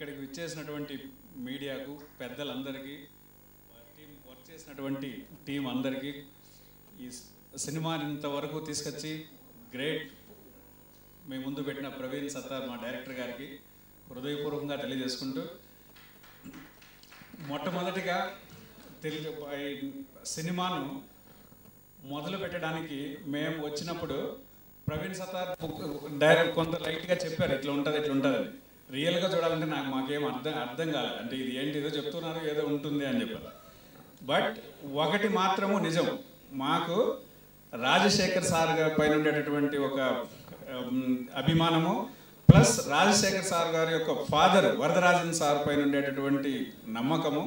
ఇక్కడికి విచ్చేసినటువంటి మీడియాకు పెద్దలందరికీ టీం వర్క్ చేసినటువంటి టీం అందరికీ ఈ సినిమాని ఇంతవరకు తీసుకొచ్చి గ్రేట్. మీ ముందు పెట్టిన ప్రవీణ్ సత్తార్ మా డైరెక్టర్ గారికి హృదయపూర్వకంగా తెలియజేసుకుంటూ మొట్టమొదటిగా తెలుగు సినిమాను మొదలు పెట్టడానికి మేము వచ్చినప్పుడు ప్రవీణ్ సత్తార్ డైరెక్ట్ కొంత లైట్గా చెప్పారు ఇట్లా ఉంటుంది ఇట్లా ఉంటుంది రియల్గా చూడాలంటే నాకు మాకేం అర్థం అర్థం కాలేదు. అంటే ఇది ఏంటి? ఏదో చెప్తున్నారు ఏదో ఉంటుంది అని చెప్పారు. బట్ ఒకటి మాత్రము నిజం. మాకు రాజశేఖర్ సార్ గారి పైన ఉండేటటువంటి ఒక అభిమానము ప్లస్ రాజశేఖర్ సార్ గారి యొక్క ఫాదర్ వరదరాజన్ సార్ పైన ఉండేటటువంటి నమ్మకము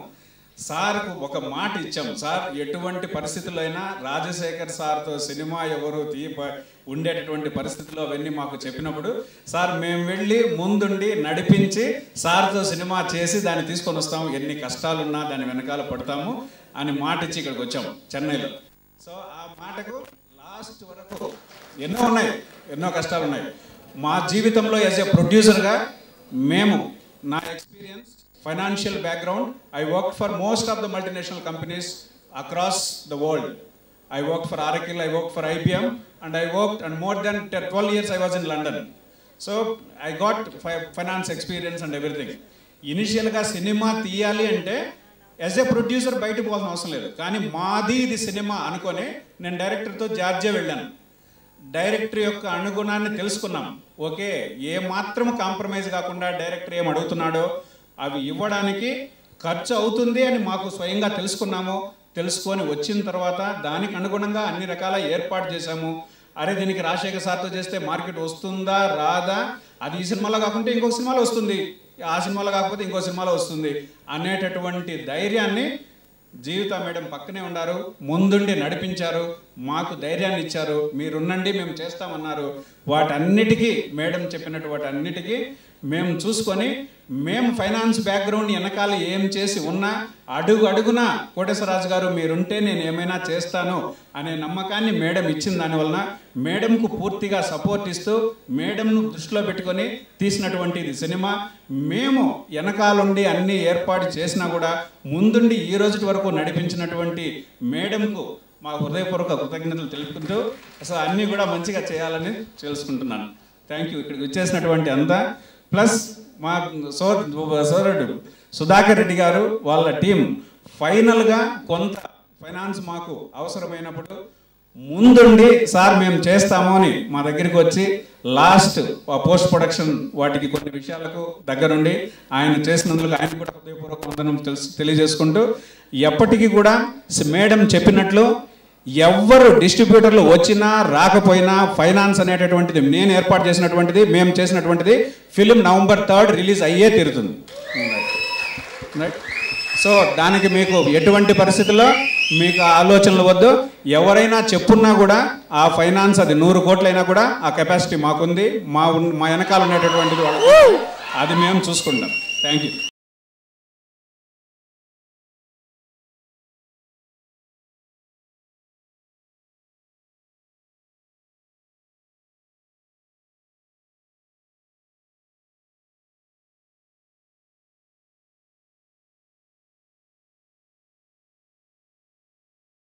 సార్కు ఒక మాట ఇచ్చాం. సార్ ఎటువంటి పరిస్థితుల్లో అయినా రాజశేఖర్ సార్తో సినిమా ఎవరు తీప ఉండేటటువంటి పరిస్థితుల్లో అవన్నీ మాకు చెప్పినప్పుడు సార్ మేము వెళ్ళి ముందుండి నడిపించి సార్తో సినిమా చేసి దాన్ని తీసుకొని వస్తాము ఎన్ని కష్టాలున్నా దాని వెనకాల పడతాము అని మాట ఇచ్చి ఇక్కడికి వచ్చాము చెన్నైలో. సో ఆ మాటకు లాస్ట్ వరకు ఎన్నో ఉన్నాయి. ఎన్నో కష్టాలు ఉన్నాయి మా జీవితంలో యాజ్ ఏ ప్రొడ్యూసర్గా మేము నా experience financial background I work for most of the multinational companies across the world I work for Oracle I work for IBM and I work and more than twelve years I was in London so I got finance experience and everything ఇనిషియల్గా cinema తీయాలి అంటే as a producer బయటకు పోవాల్సిన అవసరం లేదు. కానీ మాది ఇది సినిమా అనుకొని నేను డైరెక్టర్తో జార్జియా వెళ్ళాను. డైరెక్టర్ యొక్క అనుగుణాన్ని తెలుసుకున్నాం. ఓకే ఏ మాత్రం కాంప్రమైజ్ కాకుండా డైరెక్టర్ ఏం అడుగుతున్నాడో అవి ఇవ్వడానికి ఖర్చు అవుతుంది అని మాకు స్వయంగా తెలుసుకున్నాము. తెలుసుకొని వచ్చిన తర్వాత దానికి అనుగుణంగా అన్ని రకాల ఏర్పాటు చేశాము. అరే దీనికి రాజశేఖర్ సార్తో చేస్తే మార్కెట్ వస్తుందా రాదా? అది ఈ సినిమాలో కాకుంటే ఇంకొక సినిమాలో వస్తుంది. ఆ సినిమాలో కాకపోతే ఇంకో సినిమాలో వస్తుంది అనేటటువంటి ధైర్యాన్ని జీవిత మేడం పక్కనే ఉన్నారు ముందుండి నడిపించారు. మాకు ధైర్యాన్ని ఇచ్చారు మీరున్నండి మేము చేస్తామన్నారు. వాటన్నిటికీ మేడం చెప్పినట్టు వాటన్నిటికీ మేము చూసుకొని మేము ఫైనాన్స్ బ్యాక్గ్రౌండ్ వెనకాల ఏం చేసి ఉన్నా అడుగు అడుగున కోటేశ్వరరాజు గారు మీరుంటే నేను ఏమైనా చేస్తాను అనే నమ్మకాన్ని మేడం ఇచ్చిన దానివలన మేడంకు పూర్తిగా సపోర్ట్ ఇస్తూ మేడంను దృష్టిలో పెట్టుకొని తీసినటువంటి ఇది సినిమా. మేము వెనకాలండి అన్ని ఏర్పాటు చేసినా కూడా ముందుండి ఈ రోజు వరకు నడిపించినటువంటి మేడంకు మా హృదయపూర్వక కృతజ్ఞతలు తెలుపుకుంటూ అసలు అన్నీ కూడా మంచిగా చేయాలని తెలుసుకుంటున్నాను. థ్యాంక్ యూ ఇక్కడికి వచ్చేసినటువంటి అంతా. ప్లస్ మా సోర్ సోదరుడు సుధాకర్ రెడ్డి గారు వాళ్ళ టీం ఫైనల్గా కొంత ఫైనాన్స్ మాకు అవసరమైనప్పుడు ముందుండి సార్ మేము చేస్తాము అని మా దగ్గరికి వచ్చి లాస్ట్ పోస్ట్ ప్రొడక్షన్ వాటికి కొన్ని విషయాలకు దగ్గరుండి ఆయన చేసినందుకు ఆయన కూడా హృదయపూర్వక వందనం తెలుసు తెలియజేసుకుంటూ ఎప్పటికీ కూడా మేడం చెప్పినట్లు ఎవ్వరు డిస్ట్రిబ్యూటర్లు వచ్చినా రాకపోయినా ఫైనాన్స్ అనేటటువంటిది నేను ఏర్పాటు చేసినటువంటిది మేము చేసినటువంటిది ఫిలిం నవంబర్ థర్డ్ రిలీజ్ అయ్యే తీరుతుంది. రైట్ సో దానికి మీకు ఎటువంటి పరిస్థితుల్లో మీకు ఆలోచనలు వద్దు. ఎవరైనా చెప్పున్నా కూడా ఆ ఫైనాన్స్ అది నూరు కోట్లైనా కూడా ఆ కెపాసిటీ మాకుంది. మా మా వెనకాల ఉండేటటువంటిది అది మేము చూసుకుంటాం. Thank you